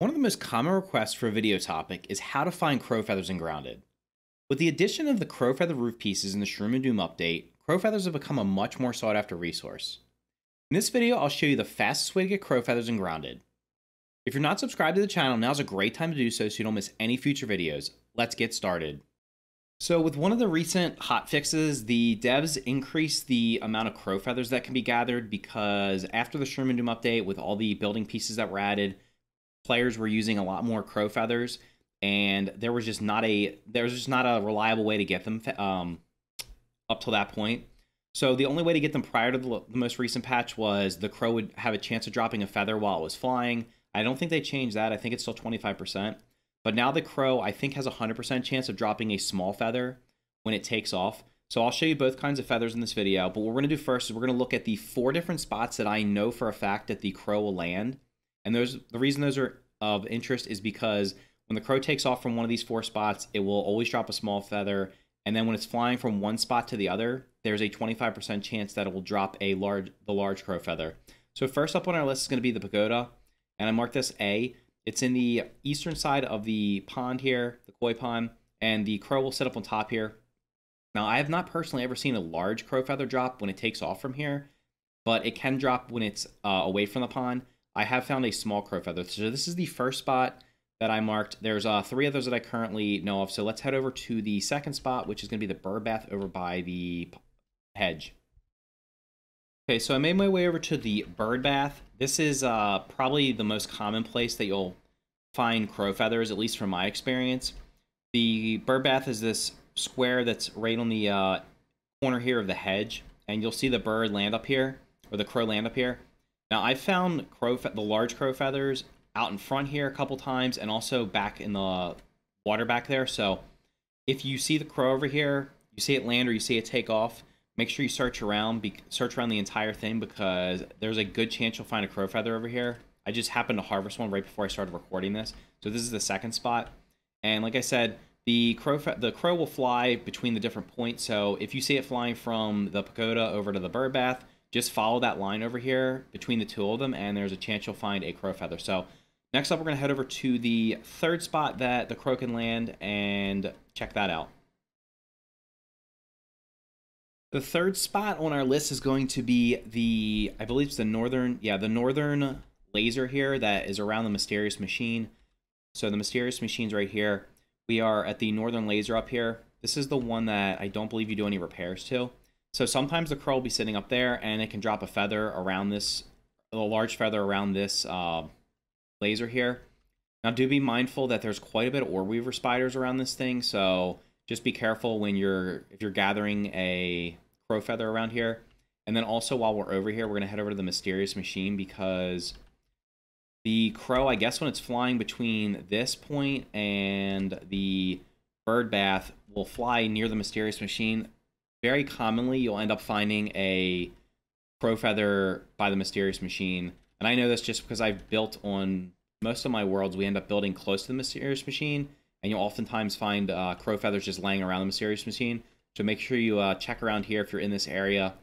One of the most common requests for a video topic is how to find crow feathers in grounded. With the addition of the crow feather roof pieces in the Shroom and Doom update, crow feathers have become a much more sought after resource. In this video, I'll show you the fastest way to get crow feathers in grounded. If you're not subscribed to the channel, now's a great time to do so so you don't miss any future videos. Let's get started. So with one of the recent hot fixes, the devs increased the amount of crow feathers that can be gathered because after the Shroom and Doom update, with all the building pieces that were added, players were using a lot more crow feathers, and there was just not a there was just not a reliable way to get them um, up till that point. So the only way to get them prior to the, the most recent patch was the crow would have a chance of dropping a feather while it was flying. I don't think they changed that. I think it's still 25%. But now the crow, I think, has a 100% chance of dropping a small feather when it takes off. So I'll show you both kinds of feathers in this video. But what we're going to do first is we're going to look at the four different spots that I know for a fact that the crow will land. And those the reason those are of interest is because when the crow takes off from one of these four spots, it will always drop a small feather. And then when it's flying from one spot to the other, there's a 25% chance that it will drop a large the large crow feather. So first up on our list is going to be the pagoda, and I marked this A. It's in the eastern side of the pond here, the koi pond, and the crow will sit up on top here. Now, I have not personally ever seen a large crow feather drop when it takes off from here, but it can drop when it's uh, away from the pond. I have found a small crow feather. So this is the first spot that I marked. There's uh, three others that I currently know of. So let's head over to the second spot, which is going to be the bird bath over by the hedge. Okay, so I made my way over to the bird bath. This is uh, probably the most common place that you'll find crow feathers, at least from my experience. The bird bath is this square that's right on the uh, corner here of the hedge, and you'll see the bird land up here, or the crow land up here. Now I found crow the large crow feathers out in front here a couple times, and also back in the water back there. So if you see the crow over here, you see it land or you see it take off, make sure you search around, be, search around the entire thing because there's a good chance you'll find a crow feather over here. I just happened to harvest one right before I started recording this, so this is the second spot. And like I said, the crow the crow will fly between the different points. So if you see it flying from the pagoda over to the bird bath, just follow that line over here between the two of them, and there's a chance you'll find a crow feather. So next up, we're going to head over to the third spot that the crow can land and check that out. The third spot on our list is going to be the, I believe it's the northern, yeah, the northern laser here that is around the mysterious machine. So the mysterious machine's right here. We are at the northern laser up here. This is the one that I don't believe you do any repairs to. So sometimes the crow will be sitting up there and it can drop a feather around this, a large feather around this uh, laser here. Now do be mindful that there's quite a bit of orb weaver spiders around this thing, so just be careful when you're, if you're gathering a crow feather around here. And then also while we're over here, we're going to head over to the mysterious machine because the crow, I guess when it's flying between this point and the bird bath, will fly near the mysterious machine very commonly you'll end up finding a crow feather by the mysterious machine. And I know this just because I've built on most of my worlds, we end up building close to the mysterious machine, and you'll oftentimes find uh, crow feathers just laying around the mysterious machine. So make sure you uh, check around here if you're in this area,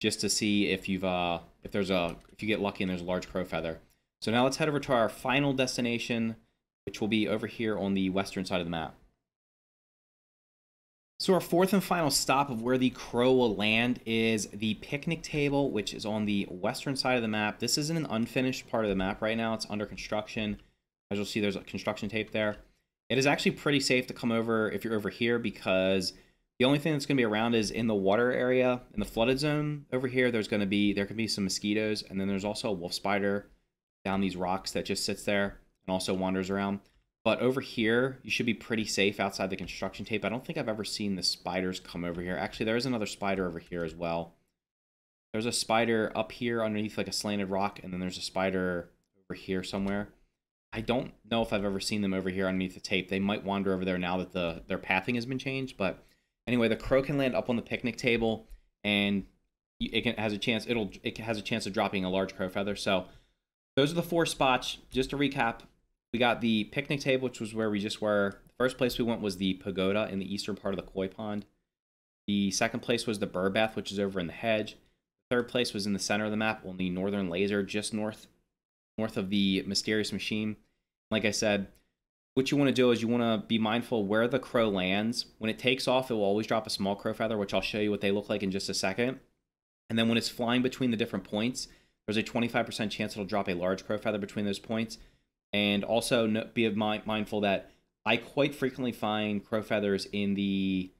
just to see if you've uh, if there's a if you get lucky and there's a large crow feather. So now let's head over to our final destination, which will be over here on the western side of the map. So our fourth and final stop of where the crow will land is the picnic table, which is on the western side of the map. This isn't an unfinished part of the map right now. It's under construction. As you'll see, there's a construction tape there. It is actually pretty safe to come over if you're over here because the only thing that's going to be around is in the water area, in the flooded zone over here, there's going to be, there could be some mosquitoes. And then there's also a wolf spider down these rocks that just sits there and also wanders around. But over here, you should be pretty safe outside the construction tape. I don't think I've ever seen the spiders come over here. Actually, there is another spider over here as well. There's a spider up here underneath like a slanted rock, and then there's a spider over here somewhere. I don't know if I've ever seen them over here underneath the tape. They might wander over there now that the their pathing has been changed. But anyway, the crow can land up on the picnic table, and it can, has a chance. It'll it has a chance of dropping a large crow feather. So those are the four spots. Just to recap, we got the picnic table, which was where we just were. The first place we went was the pagoda in the eastern part of the koi pond. The second place was the bird bath, which is over in the hedge. The third place was in the center of the map on the northern laser, just north north of the mysterious machine. Like I said, what you want to do is you want to be mindful where the crow lands. When it takes off, it will always drop a small crow feather, which I'll show you what they look like in just a second. And then when it's flying between the different points, there's a 25% chance it'll drop a large crow feather between those points. And also be mindful that I quite frequently find crow feathers in the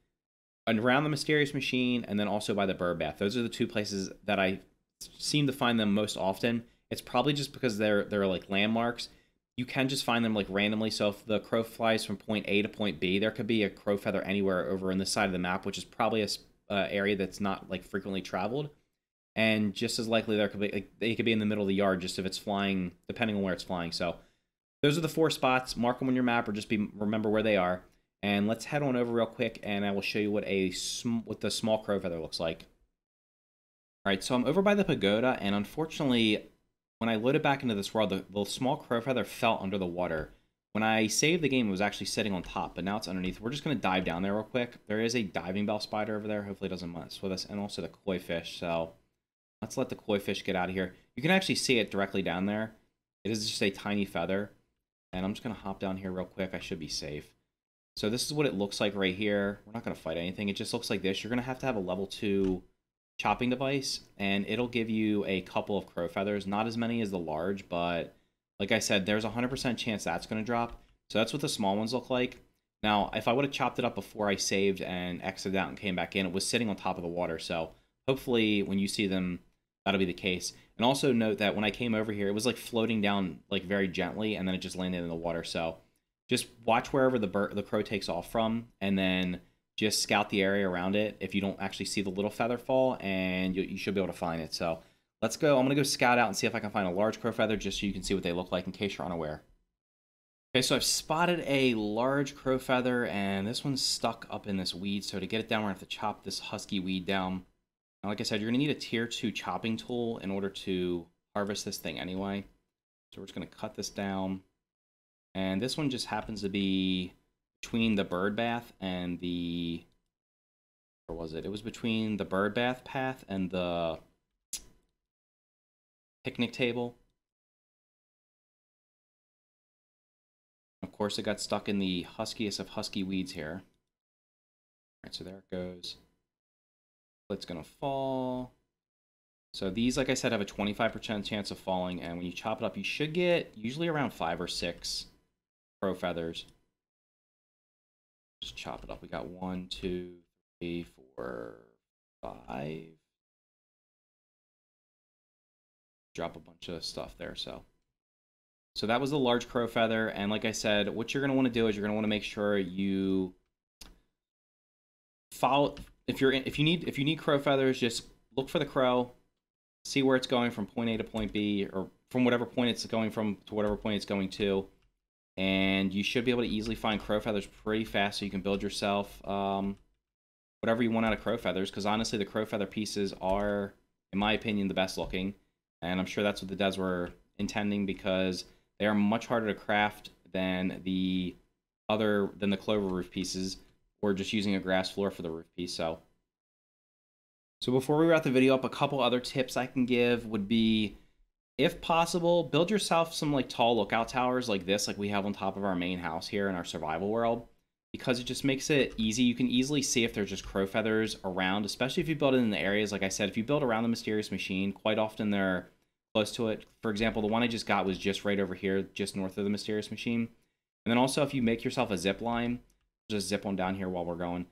around the mysterious machine and then also by the bird bath. Those are the two places that I seem to find them most often. It's probably just because they're they're like landmarks. You can just find them like randomly. So if the crow flies from point A to point B, there could be a crow feather anywhere over in the side of the map, which is probably a uh, area that's not like frequently traveled. And just as likely, there could be like, they could be in the middle of the yard just if it's flying, depending on where it's flying. So those are the four spots. Mark them on your map or just be remember where they are. And let's head on over real quick, and I will show you what a what the small crow feather looks like. All right, so I'm over by the pagoda, and unfortunately, when I loaded back into this world, the, the small crow feather fell under the water. When I saved the game, it was actually sitting on top, but now it's underneath. We're just going to dive down there real quick. There is a diving bell spider over there. Hopefully it doesn't mess with us, and also the koi fish. So let's let the koi fish get out of here. You can actually see it directly down there. It is just a tiny feather. And I'm just going to hop down here real quick. I should be safe. So this is what it looks like right here. We're not going to fight anything. It just looks like this. You're going to have to have a level 2 chopping device, and it'll give you a couple of crow feathers. Not as many as the large, but like I said, there's a 100% chance that's going to drop. So that's what the small ones look like. Now, if I would have chopped it up before I saved and exited out and came back in, it was sitting on top of the water. So hopefully when you see them, that'll be the case. And also note that when I came over here, it was like floating down like very gently, and then it just landed in the water. So just watch wherever the bird, the crow takes off from, and then just scout the area around it. If you don't actually see the little feather fall, and you, you should be able to find it. So let's go. I'm gonna go scout out and see if I can find a large crow feather, just so you can see what they look like in case you're unaware. Okay, so I've spotted a large crow feather, and this one's stuck up in this weed. So to get it down, we're gonna have to chop this husky weed down. Now, like I said, you're gonna need a tier two chopping tool in order to harvest this thing anyway. So we're just gonna cut this down. And this one just happens to be between the bird bath and the or was it? It was between the bird bath path and the picnic table. Of course, it got stuck in the huskiest of husky weeds here. All right, so there it goes. It's gonna fall. So these, like I said, have a 25% chance of falling, and when you chop it up, you should get usually around five or six crow feathers. Just chop it up. We got one, two, three, four, five. Drop a bunch of stuff there, so. So that was the large crow feather, and like I said, what you're going to want to do is you're going to want to make sure you follow. If you're if you need if you need crow feathers, just look for the crow, see where it's going from point A to point B, or from whatever point it's going from to whatever point it's going to. And you should be able to easily find crow feathers pretty fast so you can build yourself um, whatever you want out of crow feathers because honestly the crow feather pieces are in my opinion the best looking. And i'm sure that's what the devs were intending because they are much harder to craft than the other than the clover roof pieces or just using a grass floor for the roof piece so so before we wrap the video up a couple other tips i can give would be if possible, build yourself some like tall lookout towers like this, like we have on top of our main house here in our survival world, because it just makes it easy. You can easily see if there's just crow feathers around, especially if you build it in the areas. Like I said, if you build around the mysterious machine, quite often they're close to it. For example, the one I just got was just right over here, just north of the mysterious machine. And then also, if you make yourself a zip line, just zip on down here while we're going.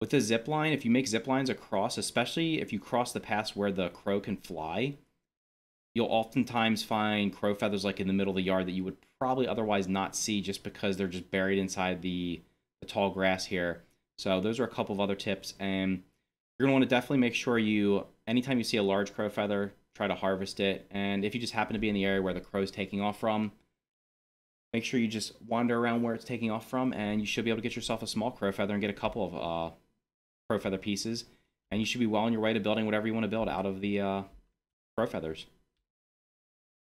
With the zip line, if you make zip lines across, especially if you cross the paths where the crow can fly, you'll oftentimes find crow feathers like in the middle of the yard that you would probably otherwise not see just because they're just buried inside the, the tall grass here. So those are a couple of other tips. And you're going to want to definitely make sure you, anytime you see a large crow feather, try to harvest it. And if you just happen to be in the area where the crow is taking off from, make sure you just wander around where it's taking off from and you should be able to get yourself a small crow feather and get a couple of uh, crow feather pieces. And you should be well on your way to building whatever you want to build out of the uh, crow feathers.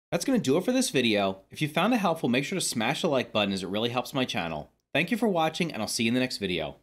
That's going to do it for this video. If you found it helpful, make sure to smash the like button as it really helps my channel. Thank you for watching, and I'll see you in the next video.